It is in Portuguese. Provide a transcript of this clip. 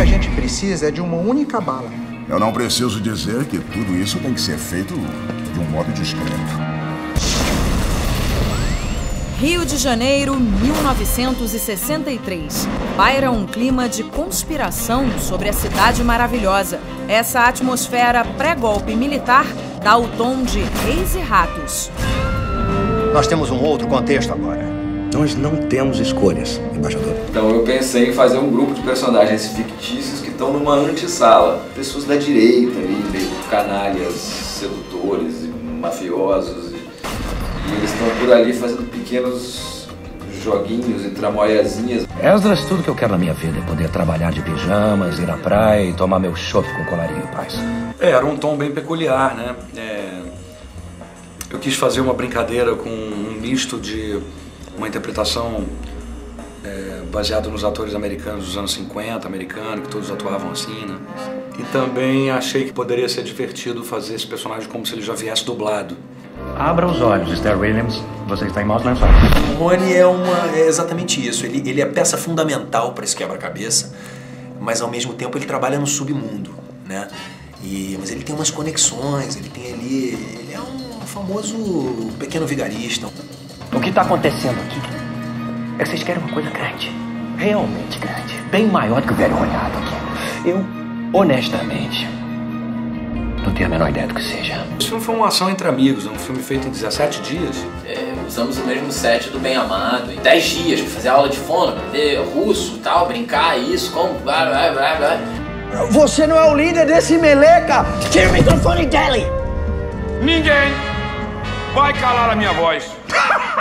que a gente precisa é de uma única bala. Eu não preciso dizer que tudo isso tem que ser feito de um modo discreto. Rio de Janeiro, 1963. Paira um clima de conspiração sobre a cidade maravilhosa. Essa atmosfera pré-golpe militar dá o tom de reis e ratos. Nós temos um outro contexto agora. Nós não temos escolhas, embaixador. Então eu pensei em fazer um grupo de personagens fictícios que estão numa antessala. Pessoas da direita ali, meio canalhas, sedutores, mafiosos e eles estão por ali fazendo pequenos joguinhos e tramoiazinhas. Esdras, tudo que eu quero na minha vida é poder trabalhar de pijamas, ir à praia e tomar meu chopp com colarinho em paz. É, era um tom bem peculiar, né? É... Eu quis fazer uma brincadeira com um misto de uma interpretação é, baseada nos atores americanos dos anos 50, americano, que todos atuavam assim, né? E também achei que poderia ser divertido fazer esse personagem como se ele já viesse dublado. Abra os olhos, Esther Williams. Você está em maus lençóis. O Rony é, uma, é exatamente isso. Ele, ele é peça fundamental para esse quebra-cabeça, mas ao mesmo tempo ele trabalha no submundo, né? E, mas ele tem umas conexões, ele tem ali... Ele é um famoso pequeno vigarista. O que está acontecendo aqui é que vocês querem uma coisa grande. Realmente grande. Bem maior do que o velho olhado aqui. Eu, honestamente, não tenho a menor ideia do que seja. Esse filme foi uma ação entre amigos, um filme feito em 17 dias. É, usamos o mesmo set do Bem Amado. Em 10 dias, pra fazer aula de fono, aprender russo tal, brincar, isso, como. Blá, blá, blá, blá. Você não é o líder desse meleca! Tira o microfone dele! Ninguém vai calar a minha voz.